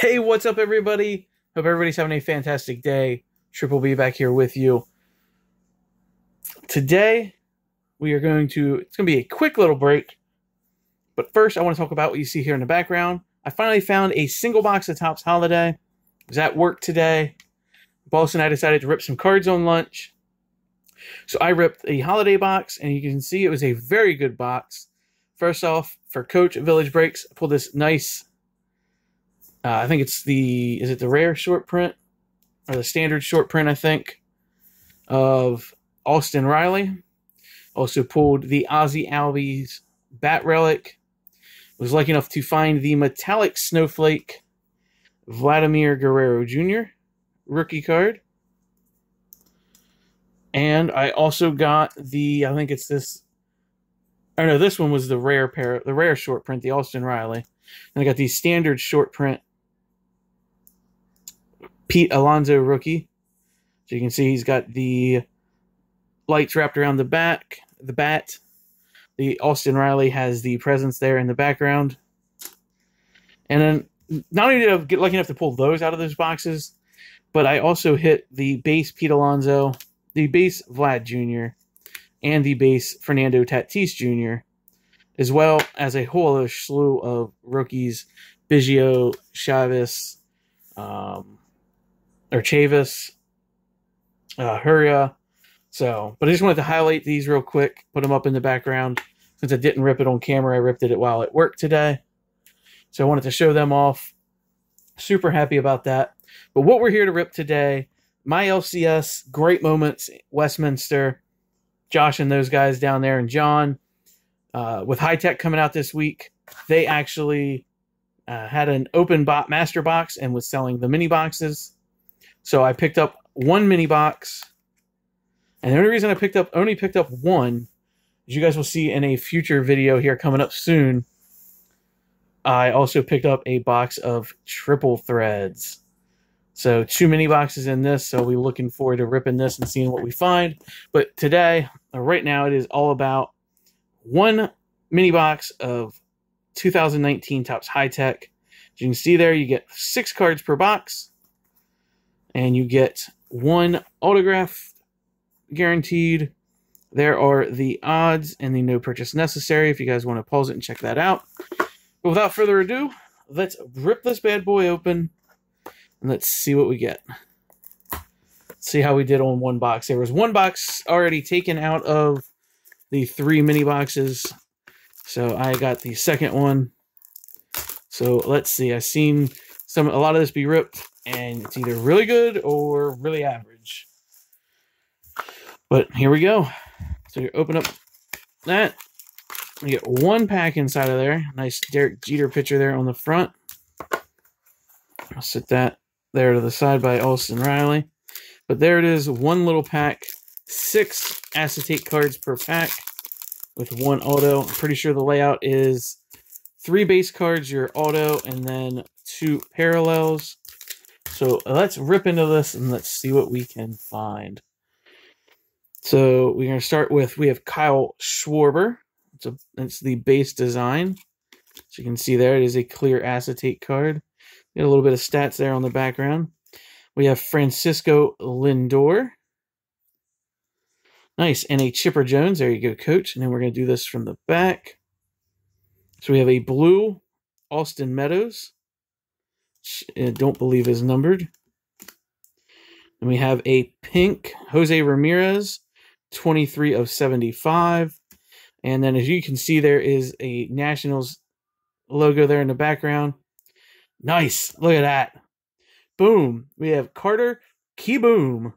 Hey, what's up, everybody? Hope everybody's having a fantastic day. Triple B back here with you. Today, we are going to, it's going to be a quick little break. But first, I want to talk about what you see here in the background. I finally found a single box of Topps Holiday. Was at work today. Boss and I decided to rip some cards on lunch. So I ripped a holiday box, and you can see it was a very good box. First off, for Coach Village Breaks, I pulled this nice uh, I think it's the is it the rare short print or the standard short print? I think of Austin Riley. Also pulled the Ozzy Albies Bat Relic. Was lucky enough to find the metallic snowflake Vladimir Guerrero Jr. rookie card. And I also got the I think it's this or no, this one was the rare pair the rare short print, the Austin Riley. And I got the standard short print Pete Alonso rookie. So you can see he's got the lights wrapped around the back, the bat. The Austin Riley has the presence there in the background. And then not only did I get lucky enough to pull those out of those boxes, but I also hit the base Pete Alonso, the base Vlad Jr., and the base Fernando Tatis Jr., as well as a whole slew of rookies, Biggio, Chavez, um, or Chavis, uh, Hiura. So, but I just wanted to highlight these real quick, put them up in the background. Since I didn't rip it on camera, I ripped it while at work today. So I wanted to show them off. Super happy about that. But what we're here to rip today, my LCS, great moments, Westminster, Josh and those guys down there, and John, uh, with High Tek coming out this week, they actually uh, had an open bot master box and was selling the mini boxes. So I picked up one mini box. And the only reason I picked up only picked up one, as you guys will see in a future video here coming up soon, I also picked up a box of triple threads. So two mini boxes in this, so we're looking forward to ripping this and seeing what we find. But today, right now, it is all about one mini box of 2019 Topps High Tek. As you can see there, you get six cards per box and you get one autograph guaranteed. There are the odds and the no purchase necessary if you guys want to pause it and check that out. But without further ado, let's rip this bad boy open and let's see what we get. see how we did on one box. There was one box already taken out of the three mini boxes. So I got the second one. So let's see. I've seen some a lot of this be ripped and it's either really good or really average. But here we go. So you open up that. You get one pack inside of there. Nice Derek Jeter picture there on the front. I'll set that there to the side by Austin Riley. But there it is, one little pack, six acetate cards per pack with one auto. I'm pretty sure the layout is three base cards, your auto, and then two parallels. So uh, let's rip into this and let's see what we can find. So we're going to start with, we have Kyle Schwarber. It's, a, it's the base design. So you can see there, it is a clear acetate card. Get a little bit of stats there on the background. We have Francisco Lindor. Nice. And a Chipper Jones. There you go, coach. And then we're going to do this from the back. So we have a blue Austin Meadows. I uh, don't believe is numbered. And we have a pink Jose Ramirez, 23 of 75. And then as you can see, there is a Nationals logo there in the background. Nice. Look at that. Boom. We have Carter Kieboom.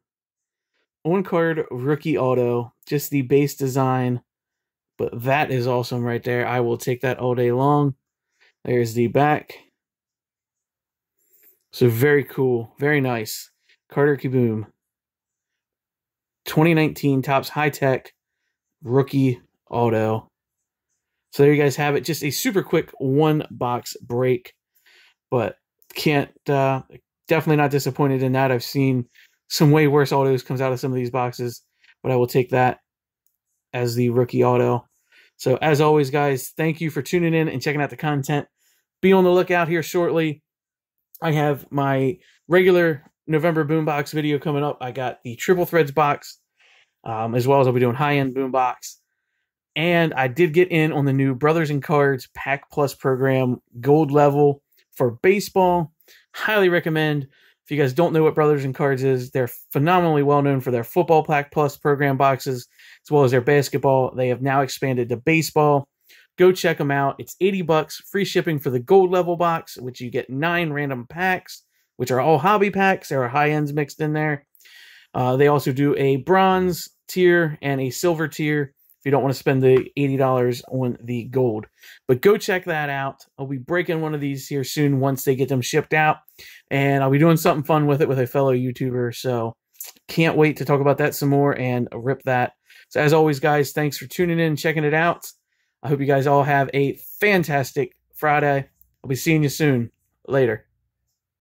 On card rookie auto. Just the base design. But that is awesome right there. I will take that all day long. There's the back. So very cool, very nice. Carter Kieboom. 2019 Topps High Tek rookie auto. So there you guys have it. Just a super quick one box break, but can't uh, definitely not disappointed in that. I've seen some way worse autos comes out of some of these boxes, but I will take that as the rookie auto. So as always, guys, thank you for tuning in and checking out the content. Be on the lookout here shortly I have my regular November boombox video coming up. I got the triple threads box, um, as well as I'll be doing high end boombox. And I did get in on the new Brothers in Cards Pack Plus program, gold level for baseball. Highly recommend. If you guys don't know what Brothers in Cards is, they're phenomenally well known for their football Pack Plus program boxes, as well as their basketball. They have now expanded to baseball. Go check them out. It's 80 bucks, free shipping for the gold level box, which you get nine random packs, which are all hobby packs. There are high ends mixed in there. Uh, they also do a bronze tier and a silver tier if you don't want to spend the $80 on the gold. But go check that out. I'll be breaking one of these here soon once they get them shipped out. And I'll be doing something fun with it with a fellow YouTuber. So can't wait to talk about that some more and rip that. So as always, guys, thanks for tuning in checking it out. I hope you guys all have a fantastic Friday. I'll be seeing you soon. Later.